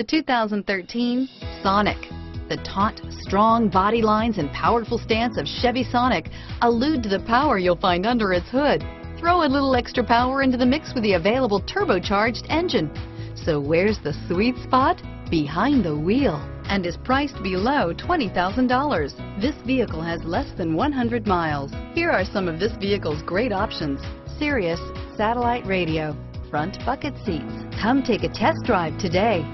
The 2013 Sonic. The taut, strong body lines and powerful stance of Chevy Sonic allude to the power you'll find under its hood. Throw a little extra power into the mix with the available turbocharged engine. So where's the sweet spot? Behind the wheel and is priced below $20,000. This vehicle has less than 100 miles. Here are some of this vehicle's great options. Sirius satellite radio, front bucket seats. Come take a test drive today.